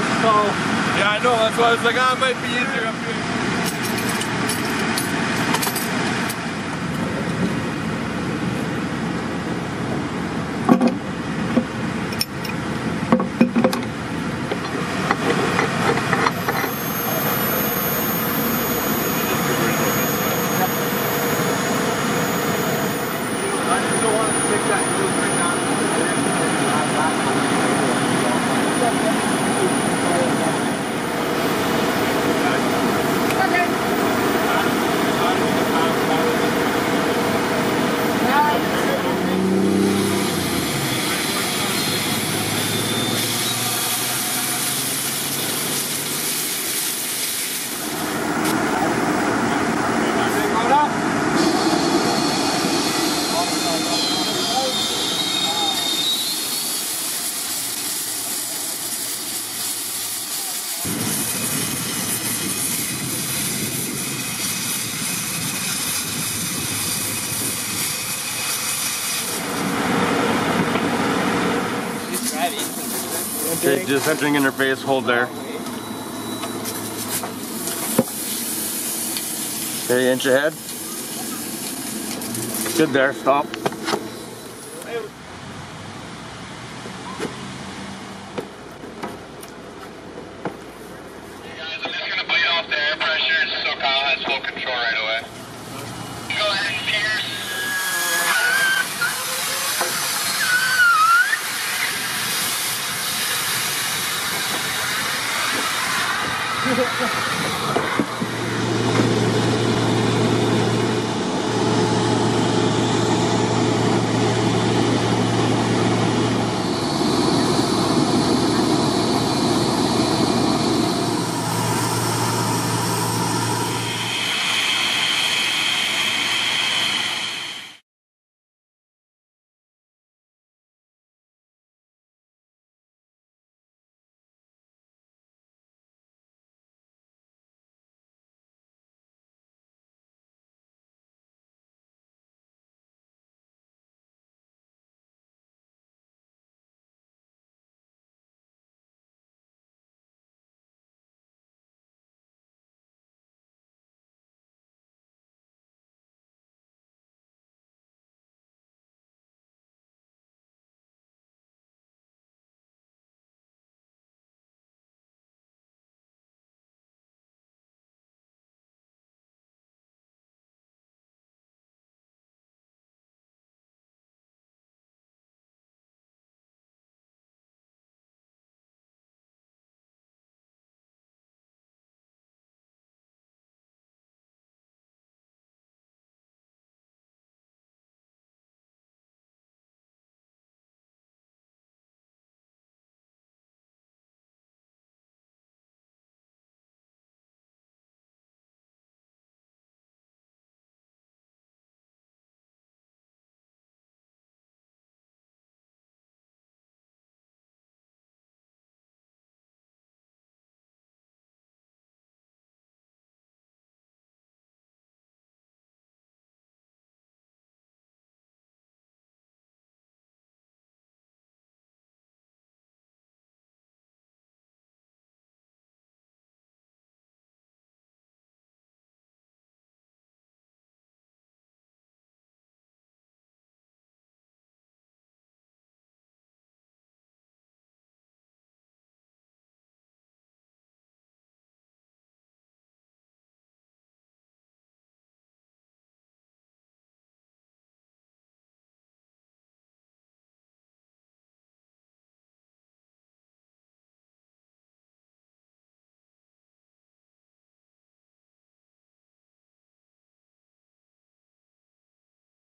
close call. Yeah, I know. That's why I was like, ah, it might be easier up here. Okay, just entering interface, hold there. Okay, inch ahead. Good there, stop. じゃあ。